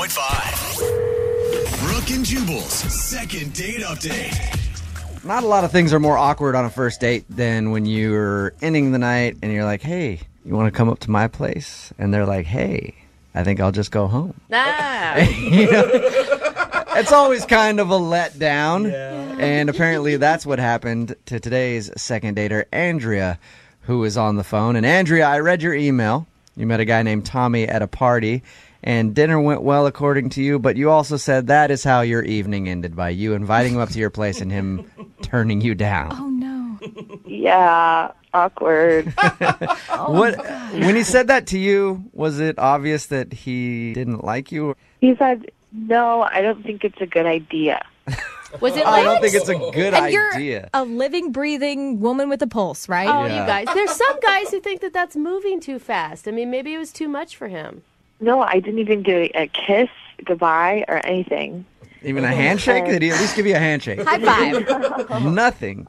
92.5. Brooke and Jubal's second date update. Not a lot of things are more awkward on a first date than when you're ending the night and you're like, hey, you want to come up to my place? And they're like, hey, I think I'll just go home. Ah, you know, it's always kind of a letdown. And apparently that's what happened to today's second dater, Andrea, who is on the phone. And Andrea, I read your email. You met a guy named Tommy at a party, and dinner went well according to you, but you also said that is how your evening ended by you inviting him up to your place and him turning you down. Oh no. Yeah, awkward. Oh, what when he said that to you, was it obvious that he didn't like you? he said, "No, I don't think it's a good idea." was it I don't think it's a good And you're idea. a living, breathing woman with a pulse, right? Oh, Yeah. you guys. There's some guys who think that that's moving too fast. I mean, maybe it was too much for him. No, I didn't even get a kiss, goodbye, or anything. Even a handshake? Did he at least give you a handshake? High five. Nothing.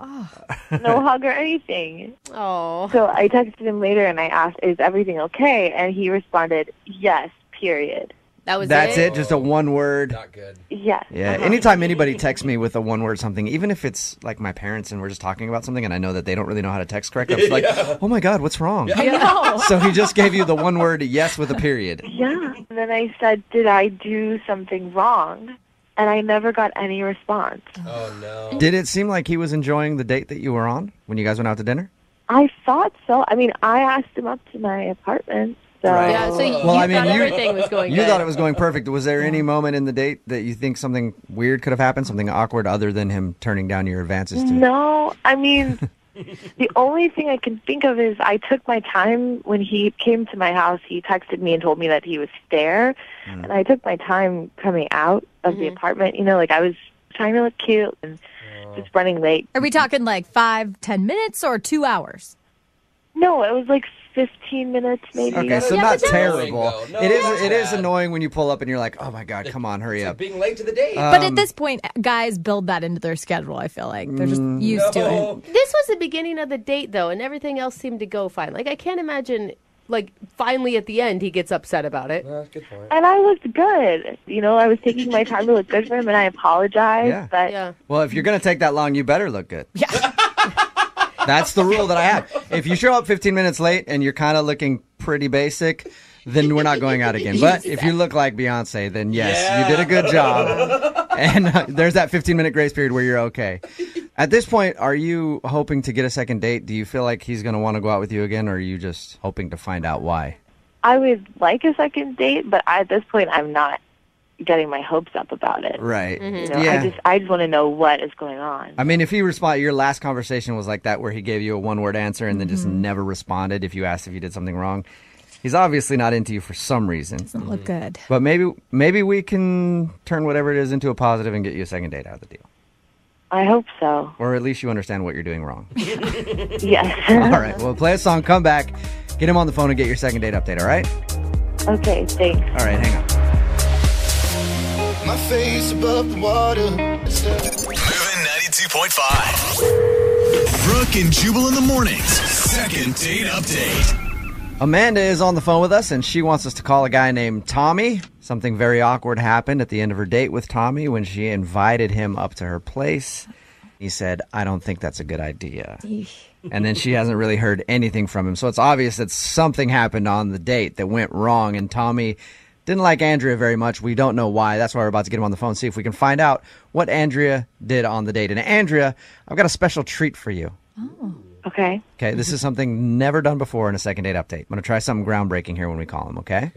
No hug or anything. Oh, So I texted him later and I asked, "Is everything okay?" And he responded, "Yes." Period. That was That's it. it. Just a one word. Not good. Yes. Yeah. Uh-huh. Anytime anybody texts me with a one word something, even if it's like my parents and we're just talking about something and I know that they don't really know how to text correct, I'm just like, oh my God, what's wrong? I know. So he just gave you the one word yes with a period. Yeah. And then I said, "Did I do something wrong?" And I never got any response. Oh no. Did it seem like he was enjoying the date that you were on when you guys went out to dinner? I thought so. I mean, I asked him up to my apartment. So Right. Yeah, so you, Well, you I mean, thought you- everything was going You good. thought it was going perfect. Was there any moment in the date that you think something weird could have happened, something awkward other than him turning down your advances to No, I mean, the only thing I can think of is I took my time when he came to my house. He texted me and told me that he was there, Mm. and I took my time coming out of the apartment. You know, like I was trying to look cute and just running late. Are we talking like five, ten minutes or two hours? No, it was like 15 minutes maybe. Okay, so Yeah, not terrible. annoying. No, it is that's it is bad. annoying when you pull up and you're like, "Oh my god, come on, hurry It's like up." being late to the date. Uh, But Um, at this point, guys build that into their schedule. I feel like they're just Mm. used to it. This was the beginning of the date, though, and everything else seemed to go fine. Like I can't imagine, like finally at the end he gets upset about it. Uh, good point. And I looked good. You know, I was taking my time to look good for him, and I apologized. Yeah. But Yeah. Well, if you're going to take that long, you better look good. Yeah. That's the rule that I have. If you show up 15 minutes late and you're kind of looking pretty basic, then we're not going out again. But if you look like Beyonce, then yes, you did a good job. And uh, there's that 15 minute grace period where you're okay. At this point, are you hoping to get a second date? Do you feel like he's going to want to go out with you again, or are you just hoping to find out why? I would like a second date, but at this point, I'm not getting my hopes up about it. Right. You know, mm-hmm. Yeah. I just I just want to know what is going on. I mean, if he respond, your last conversation was like that, where he gave you a one-word answer and then just mm-hmm. never responded if you asked if you did something wrong. He's obviously not into you for some reason. Doesn't look good. But maybe, maybe we can turn whatever it is into a positive and get you a second date out of the deal, I hope so. or at least you understand what you're doing wrong. Yes. all right. Well, play a song, come back, get him on the phone, and get your second date update. All right. okay. Thanks. All right. Hang on. My face above the water. Moving 92.5. Brooke and Jubal in the mornings. Second date update. Amanda is on the phone with us, and she wants us to call a guy named Tommy. Something very awkward happened at the end of her date with Tommy when she invited him up to her place. He said, I don't think that's a good idea. And then she hasn't really heard anything from him. So it's obvious that something happened on the date that went wrong, and Tommy didn't like Andrea very much. We don't know why. That's why we're about to get him on the phone, see if we can find out what Andrea did on the date. And Andrea, I've got a special treat for you. Oh. Okay. Okay, this is something never done before in a second date update. I'm going to try something groundbreaking here when we call him, okay?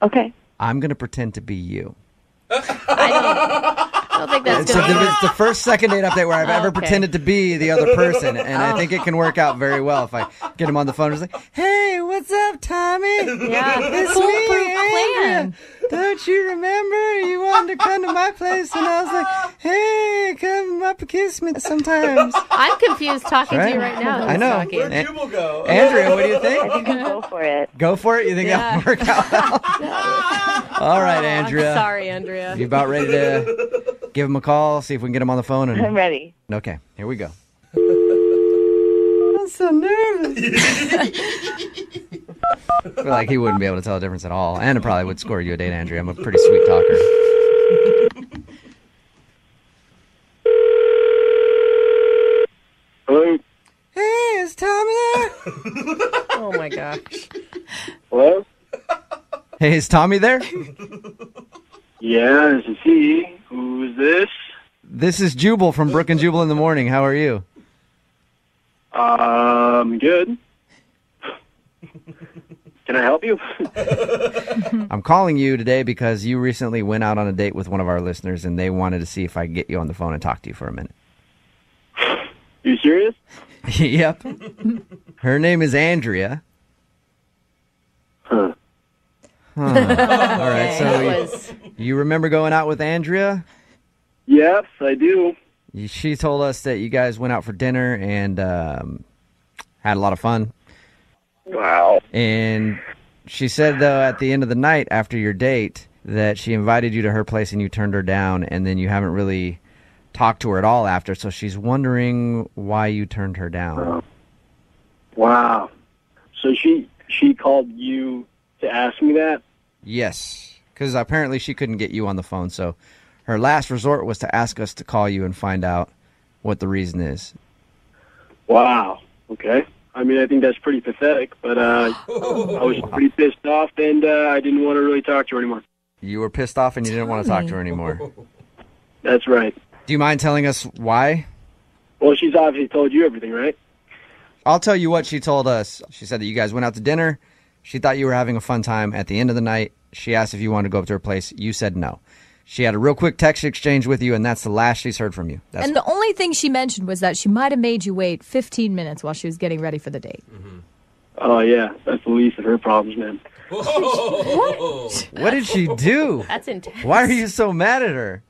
Okay. I'm going to pretend to be you. I don't think that's So gonna the, it's the first second date update where I've ever Okay. pretended to be the other person, and I think it can work out very well if I get him on the phone. and Just like, hey, what's up, Tommy? Yeah, It's me, Andrea. Don't you remember you wanted to come to my place? And I was like, hey, come up and kiss me sometimes. I'm confused talking to you Right? right now. I know. Talking. An- Jubal go? Andrea, what do you think? I think I'll go for it. Go for it. You think Yeah. that'll work out well? All right, Oh, I'm Andrea. sorry, Andrea. You about ready to give him a call? See if we can get him on the phone. And... I'm ready. okay, here we go. I'm so nervous. Like he wouldn't be able to tell the difference at all, and it probably would score you a date, Andrea. I'm a pretty sweet talker. Hello? Hey, is Tommy there? Oh my gosh. Hello? Hey, is Tommy there? Yeah, this is he. Who is this? This is Jubal from Brooke and Jubal in the morning. How are you? Um, good. Can I help you? I'm calling you today because you recently went out on a date with one of our listeners, and they wanted to see if I could get you on the phone and talk to you for a minute. you serious? yep. Her name is Andrea. Huh. All right, so you, was you remember going out with Andrea? Yes, I do. She told us that you guys went out for dinner and um, had a lot of fun. Wow. And she said, though, at the end of the night after your date, that she invited you to her place and you turned her down, and then you haven't really talked to her at all after. So she's wondering why you turned her down. Wow. So she she called you to ask me that? Yes, because apparently she couldn't get you on the phone. So her last resort was to ask us to call you and find out what the reason is. Wow. Okay. I mean, I think that's pretty pathetic, but uh, I was pretty pissed off, and uh, I didn't want to really talk to her anymore. You were pissed off and you didn't want to talk to her anymore. That's right. Do you mind telling us why? Well, she's obviously told you everything, right? I'll tell you what she told us. She said that you guys went out to dinner. She thought you were having a fun time. At the end of the night, she asked if you wanted to go up to her place. You said no. She had a real quick text exchange with you, and that's the last she's heard from you. That's And the only thing she mentioned was that she might have made you wait 15 minutes while she was getting ready for the date. Oh yeah, that's the least of her problems, man. what what did she do? that's intense. Why are you so mad at her?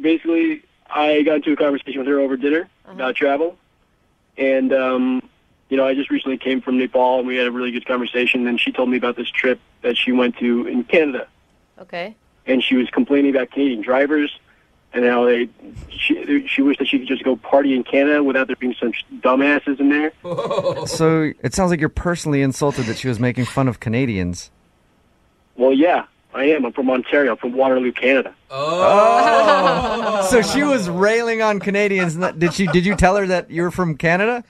basically, I got into a conversation with her over dinner about travel, and um, you know, I just recently came from Nepal, and we had a really good conversation. And she told me about this trip that she went to in Canada, Okay. And she was complaining about Canadian drivers and how they she she wished that she could just go party in Canada without there being some dumbasses in there. So it sounds like you're personally insulted that she was making fun of Canadians. Well, yeah, I am. I'm from Ontario. I'm from Waterloo, Canada. Oh. So she was railing on Canadians. Did she? Did you tell her that you're from Canada?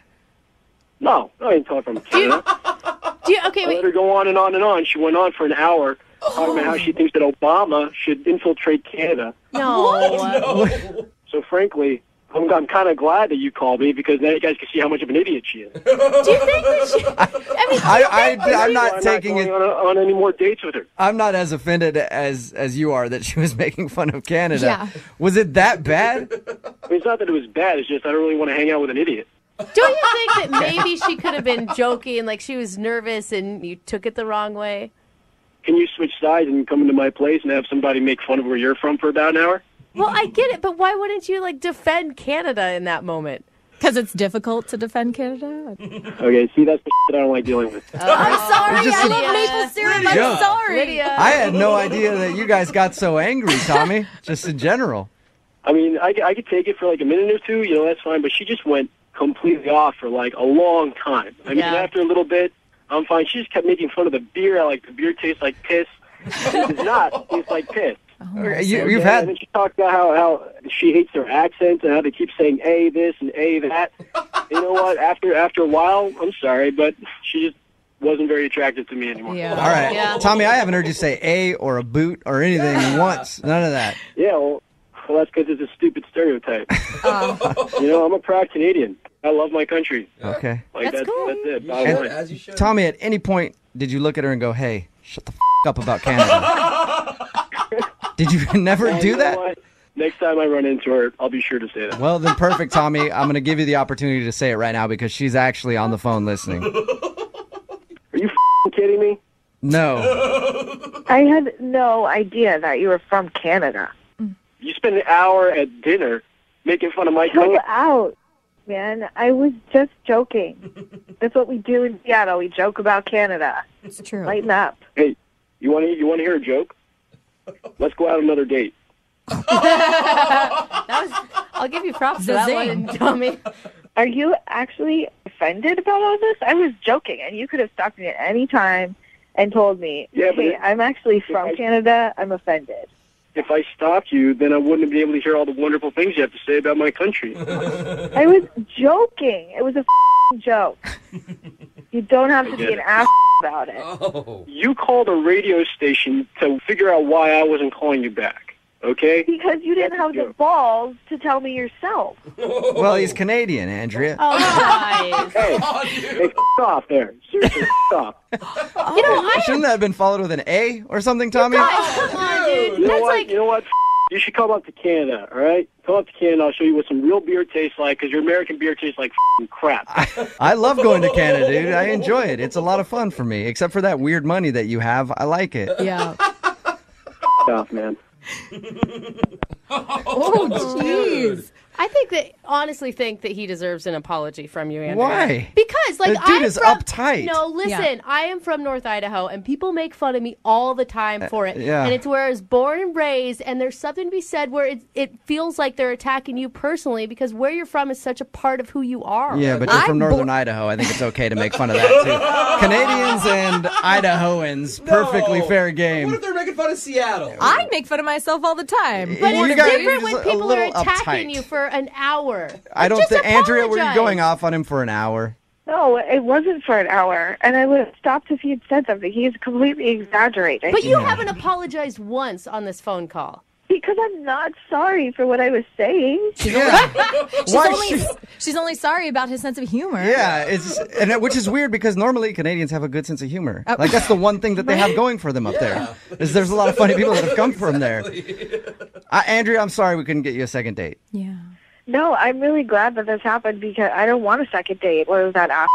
No, I didn't tell her from Canada. Do you, okay, I wait. let her go on and on and on. She went on for an hour talking about how she thinks that Obama should infiltrate Canada. No. Oh, so frankly, I'm, I'm kind of glad that you called me because now you guys can see how much of an idiot she is. Do you think that she? I mean, I, I, I'm not I'm taking not it. on, a, on any more dates with her. I'm not as offended as as you are that she was making fun of Canada. Yeah. Was it that bad? I mean, it's not that it was bad. It's just I don't really want to hang out with an idiot. don't you think that maybe she could have been joking, like she was nervous and you took it the wrong way? Can you switch sides and come into my place and have somebody make fun of where you're from for about an hour? Well, I get it, but why wouldn't you like defend Canada in that moment? Because it's difficult to defend Canada. Okay, see, that's the that I don't like dealing with. I'm oh. sorry. just I love maple syrup. Lydia. I'm sorry. Lydia. I had no idea that you guys got so angry, Tommy. Just in general. I mean, I, I could take it for like a minute or two, you know, that's fine. But she just went completely off for like a long time. I mean, Yeah. after a little bit, I'm fine. She just kept making fun of the beer. I like the beer tastes like piss. It does not taste like piss. You, you've had. and then she talked about how, how she hates their accent and how they keep saying a this and a that. you know what? After after a while, I'm sorry, but she just wasn't very attractive to me anymore. Yeah. all right, Yeah. Tommy. I haven't heard you say a or a boot or anything once. None of that. Yeah, well, well that's because it's a stupid stereotype. you know, I'm a proud Canadian. I love my country. Okay, Like That's that's cool. that's it. Bottom And- line. As you should. Tommy. At any point, did you look at her and go, "Hey, shut the f- up about Canada"? did you never Well, do you know that? what? Next time I run into her, I'll be sure to say that. Well, then perfect, Tommy. I'm going to give you the opportunity to say it right now because she's actually on the phone listening. Are you f***ing kidding me? No. I had no idea that you were from Canada. You spend an hour at dinner making fun of my Chill country. out, man. I was just joking. That's what we do in Seattle. We joke about Canada. It's true. Lighten up. Hey, you want to you want to hear a joke? Let's go out another date. That was, I'll give you props for that one, Tommy. Are you actually offended about all this? I was joking, and you could have stopped me at any time and told me, Yeah, hey, it- I'm actually from I- Canada. I'm offended. If I stopped you, then I wouldn't be able to hear all the wonderful things you have to say about my country. I was joking. It was a f***ing joke. You don't have to be an it. ass about it. Oh. You called a radio station to figure out why I wasn't calling you back. Okay? Because you didn't have the balls to tell me yourself. Well, he's Canadian, Andrea. Oh, guys. Hey, Oh, hey, f- off there. Seriously, f- off. you know, I Shouldn't that have been followed with an A or something, Tommy? guys, come on, dude. You know That's what? like you know what? You should come up to Canada, all right? Come up to Canada. I'll show you what some real beer tastes like, because your American beer tastes like crap. I love going to Canada, dude. I enjoy it. It's a lot of fun for me, except for that weird money that you have. I like it. Yeah. off, man. Oh, jeez. I think that honestly think that he deserves an apology from you, Andrea. Why? Because like The dude I'm is from, uptight. No, listen, Yeah. I am from North Idaho, and people make fun of me all the time for it. Uh, yeah. And it's where I was born and raised, and there's something to be said where it it feels like they're attacking you personally because where you're from is such a part of who you are. Yeah, but you're I'm from bo- northern Idaho. I think it's okay to make fun of that too. Canadians and Idahoans, perfectly No. fair game. What if they're making fun of Seattle? I make fun of myself all the time. But You it's guys- different when people are attacking uptight. you for an hour. I don't think Andrea, were you going off on him for an hour? No, it wasn't for an hour, and I would have stopped if he had said something. He's completely exaggerating. But you haven't apologized once on this phone call. because I'm not sorry for what I was saying. Yeah. She's Why only, she's only sorry about his sense of humor. Yeah, it's and it, which is weird because normally Canadians have a good sense of humor. Oh. Like that's the one thing that they have going for them up there. Is there's a lot of funny people that have come from there. Uh, Andrea, I'm sorry we couldn't get you a second date. Yeah. No, I'm really glad that this happened because I don't want a second date. What was that ass?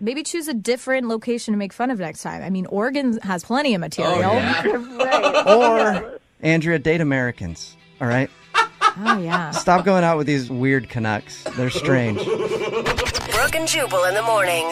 Maybe choose a different location to make fun of next time. I mean, Oregon has plenty of material. Oh, yeah. Or Andrea, date Americans. All right, Oh, yeah. stop going out with these weird Canucks. They're strange. Brooke and Jubal in the morning.